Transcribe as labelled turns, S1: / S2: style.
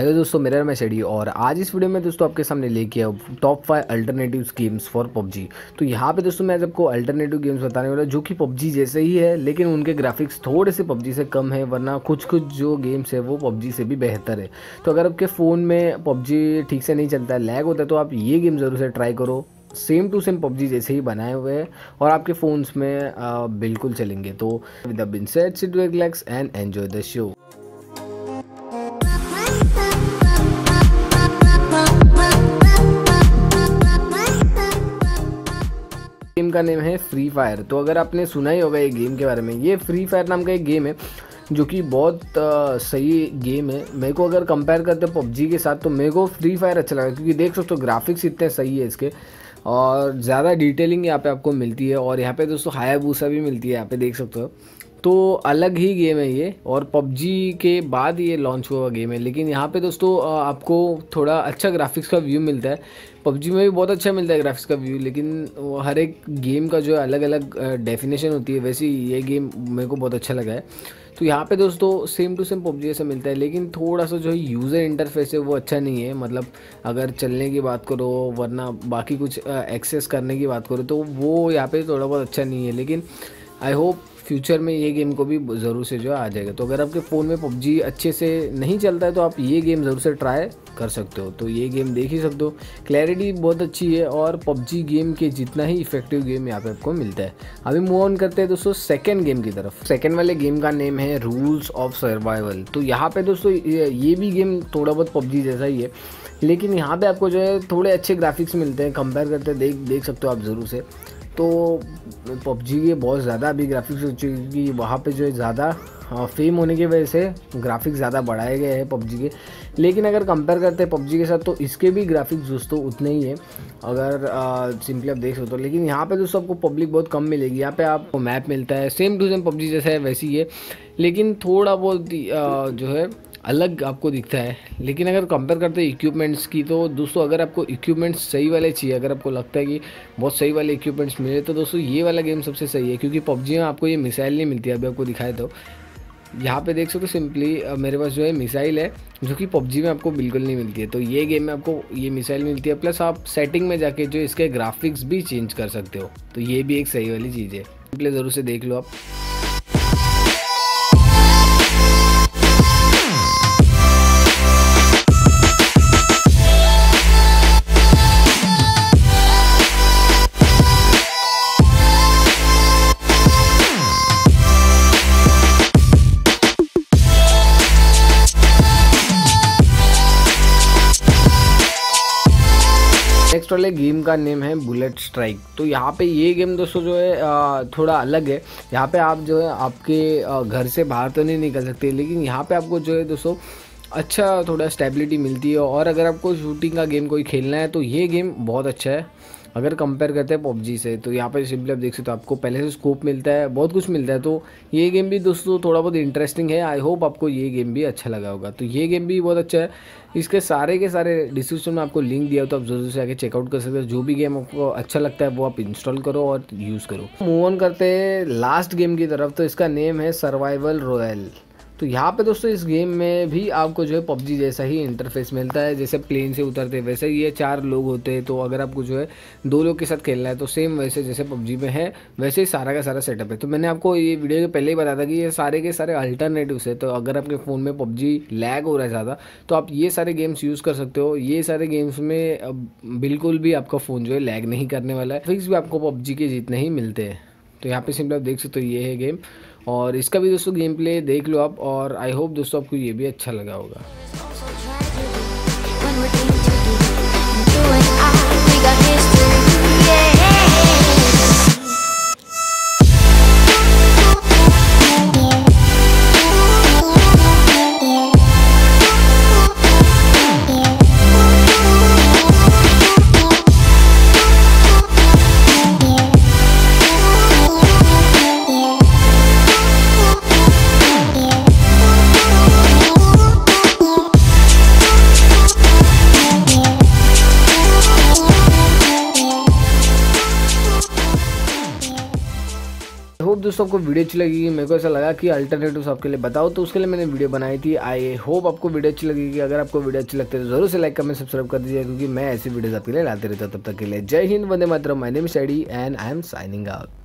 S1: Hello दोस्तों, मेरा नाम है शेडी और आज इस वीडियो में दोस्तों आपके सामने लेके आया top five alternative games for PUBG तो यहाँ पे दोस्तों मैं आज आपको अल्टरनेटिव गेम्स बताने वाला जो कि पबजी जैसे ही है, लेकिन उनके ग्राफिक्स थोड़े से पबजी से कम है, वरना कुछ कुछ जो गेम्स है, वो पबजी से भी बेहतर है। तो अगर आपके फ़ोन में पबजी ठीक से नहीं चलता है लैग होता है तो आप ये गेम ज़रूर से ट्राई करो। सेम टू सेम पबजी जैसे ही बनाए हुए हैं और आपके फ़ोन्स में बिल्कुल चलेंगे। तो with bin set sit and enjoy the show का नेम है फ्री फायर तो अगर आपने सुना ही होगा ये गेम के बारे में ये फ्री फायर नाम का एक गेम है जो कि बहुत आ, सही गेम है। मेरे को अगर कंपेयर करते पबजी के साथ तो मेरे को फ्री फायर अच्छा लगा क्योंकि देख सकते हो ग्राफिक्स इतने सही है इसके और ज़्यादा डिटेलिंग यहाँ पे आपको मिलती है और यहाँ पे दोस्तों हाया भूसा भी मिलती है यहाँ पे देख सकते हो। तो अलग ही गेम है ये और पबजी के बाद ये लॉन्च हुआ गेम है। लेकिन यहाँ पे दोस्तों आपको थोड़ा अच्छा ग्राफिक्स का व्यू मिलता है। पबजी में भी बहुत अच्छा मिलता है ग्राफिक्स का व्यू लेकिन हर एक गेम का जो अलग अलग डेफिनेशन होती है, वैसे ये गेम मेरे को बहुत अच्छा लगा है। तो यहाँ पे दोस्तों सेम टू सेम पबजी जैसा मिलता है, लेकिन थोड़ा सा जो है यूज़र इंटरफेस है वो अच्छा नहीं है। मतलब अगर चलने की बात करो, वरना बाकी कुछ एक्सेस करने की बात करो तो वो यहाँ पे थोड़ा बहुत अच्छा नहीं है। लेकिन आई होप फ्यूचर में ये गेम को भी ज़रूर से जो आ जाएगा। तो अगर आपके फ़ोन में पबजी अच्छे से नहीं चलता है तो आप ये गेम ज़रूर से ट्राई कर सकते हो। तो ये गेम देख ही सकते हो। क्लैरिटी बहुत अच्छी है और पबजी गेम के जितना ही इफ़ेक्टिव गेम यहाँ पे आपको मिलता है। अभी मूव ऑन करते हैं दोस्तों सेकेंड गेम की तरफ़। सेकेंड वाले गेम का नेम है रूल्स ऑफ़ सर्वाइवल तो यहाँ पे दोस्तों ये भी गेम थोड़ा बहुत पबजी जैसा ही है। लेकिन यहाँ पे आपको जो है थोड़े अच्छे ग्राफिक्स मिलते हैं कंपेयर करते देख देख सकते हो आप ज़रूर से। तो पबजी के बहुत ज़्यादा, अभी ग्राफिक्स हो वहाँ पे जो है ज़्यादा फेम होने की वजह से ग्राफिक्स ज़्यादा बढ़ाए गए हैं पबजी के। लेकिन अगर कंपेयर करते हैं पबजी के साथ तो इसके भी ग्राफिक्स दोस्तों उतने ही है, अगर सिंपली आप देख सकते हो। लेकिन यहाँ पे दोस्तों आपको पब्लिक बहुत कम मिलेगी। यहाँ पे आपको मैप मिलता है सेम टू सेम पबजी जैसा है, वैसी ही है। लेकिन थोड़ा बहुत जो है अलग आपको दिखता है, लेकिन अगर कंपेयर करते हैं इक्विपमेंट्स की तो दोस्तों, अगर आपको इक्विपमेंट्स सही वाले चाहिए, अगर आपको लगता है कि बहुत सही वाले इक्विपमेंट्स मिले तो दोस्तों, ये वाला गेम सबसे सही है, क्योंकि पबजी में आपको ये मिसाइल नहीं मिलती, अभी आपको दिखाए तो। यहाँ पे देख सकते हो सिंपली मेरे पास जो है मिसाइल है, जो कि पबजी में आपको बिल्कुल नहीं मिलती है। तो ये गेम में आपको ये मिसाइल मिलती है प्लस आप सेटिंग में जाके जो इसके ग्राफिक्स भी चेंज कर सकते हो। तो ये भी एक सही वाली चीज़ है। सिंपली ज़रूर से देख लो आप। नेक्स्ट वाले गेम का नेम है बुलेट स्ट्राइक तो यहाँ पे ये गेम दोस्तों जो है थोड़ा अलग है। यहाँ पे आप जो है, आपके घर से बाहर तो नहीं निकल सकते, लेकिन यहाँ पे आपको जो है दोस्तों अच्छा थोड़ा स्टेबिलिटी मिलती है। और अगर आपको शूटिंग का गेम कोई खेलना है तो ये गेम बहुत अच्छा है। अगर कंपेयर करते हैं पबजी से तो यहाँ पर सिंपली आप देख सकते हो आपको पहले से स्कोप मिलता है, बहुत कुछ मिलता है। तो ये गेम भी दोस्तों थोड़ा बहुत इंटरेस्टिंग है। आई होप आपको ये गेम भी अच्छा लगा होगा। तो ये गेम भी बहुत अच्छा है। इसके सारे के सारे डिस्क्रिप्शन में आपको लिंक दिया हो तो आप ज़रूर से आके चेकआउट कर सकते हो। जो भी गेम आपको अच्छा लगता है, वो आप इंस्टॉल करो और यूज़ करो। मूव ऑन करते हैं लास्ट गेम की तरफ़ तो इसका नेम है सर्वाइवल रॉयल तो यहाँ पे दोस्तों इस गेम में भी आपको जो है पबजी जैसा ही इंटरफेस मिलता है। जैसे प्लेन से उतरते वैसे ये चार लोग होते हैं। तो अगर आपको जो है दो लोग के साथ खेलना है तो सेम वैसे जैसे पबजी में है, वैसे ही सारा का सारा सेटअप है। तो मैंने आपको ये वीडियो पहले ही बताया था कि ये सारे के सारे अल्टरनेटिव्स है। तो अगर आपके फ़ोन में पबजी लैग हो रहा है ज़्यादा तो आप ये सारे गेम्स यूज़ कर सकते हो। ये सारे गेम्स में बिल्कुल भी आपका फ़ोन जो है लैग नहीं करने वाला है। फिक्स भी आपको पबजी के जितने ही मिलते हैं। तो यहाँ पे सिंपल आप देख सकते हो ये है गेम और इसका भी दोस्तों गेम प्ले देख लो आप और आई होप दोस्तों आपको ये भी अच्छा लगा होगा। दोस्तों आपको वीडियो अच्छी लगेगी। मेरे को ऐसा लगा कि अल्टरनेटिव आपके लिए बताओ तो उसके लिए मैंने वीडियो बनाई थी। आई होप आपको वीडियो अच्छी लगेगी। अगर आपको वीडियो अच्छी लगती है तो ज़रूर से लाइक कमेंट सब्सक्राइब कर दीजिए, क्योंकि मैं ऐसी वीडियोज़ आपके लिए लाते रहता हूँ। तब तक के लिए जय Hind, Vande Mataram. My name study and I am signing out